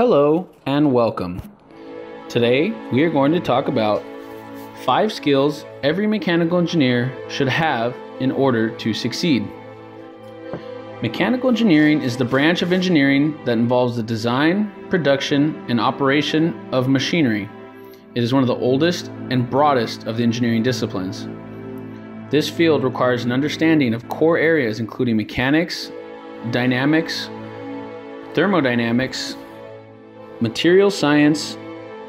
Hello and welcome. Today we are going to talk about five skills every mechanical engineer should have in order to succeed. Mechanical engineering is the branch of engineering that involves the design, production, and operation of machinery. It is one of the oldest and broadest of the engineering disciplines. This field requires an understanding of core areas including mechanics, dynamics, thermodynamics, material science,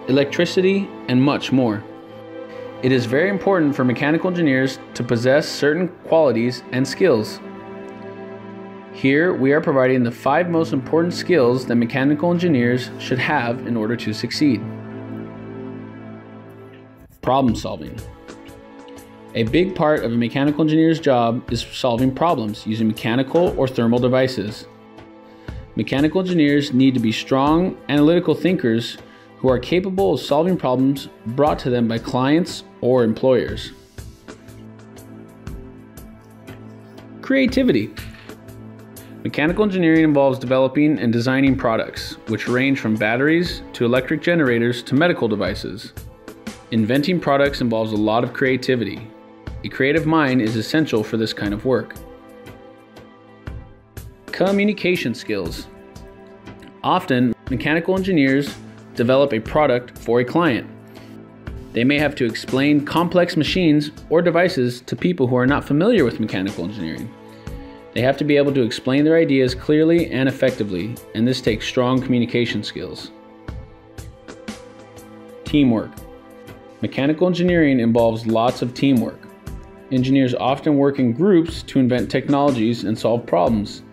electricity, and much more. It is very important for mechanical engineers to possess certain qualities and skills. Here, we are providing the five most important skills that mechanical engineers should have in order to succeed. Problem solving. A big part of a mechanical engineer's job is solving problems using mechanical or thermal devices. Mechanical engineers need to be strong, analytical thinkers who are capable of solving problems brought to them by clients or employers. Creativity. Mechanical engineering involves developing and designing products, which range from batteries to electric generators to medical devices. Inventing products involves a lot of creativity. A creative mind is essential for this kind of work. Communication skills. Often, mechanical engineers develop a product for a client. They may have to explain complex machines or devices to people who are not familiar with mechanical engineering. They have to be able to explain their ideas clearly and effectively, and this takes strong communication skills. Teamwork. Mechanical engineering involves lots of teamwork. Engineers often work in groups to invent technologies and solve problems.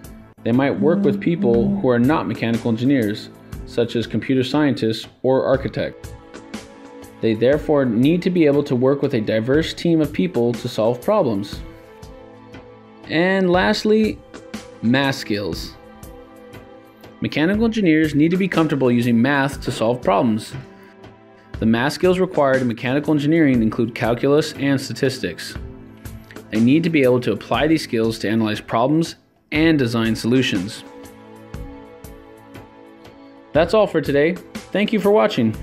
They might work with people who are not mechanical engineers, such as computer scientists or architects. They therefore need to be able to work with a diverse team of people to solve problems. And lastly, math skills. Mechanical engineers need to be comfortable using math to solve problems. The math skills required in mechanical engineering include calculus and statistics. They need to be able to apply these skills to analyze problems and design solutions. That's all for today. Thank you for watching.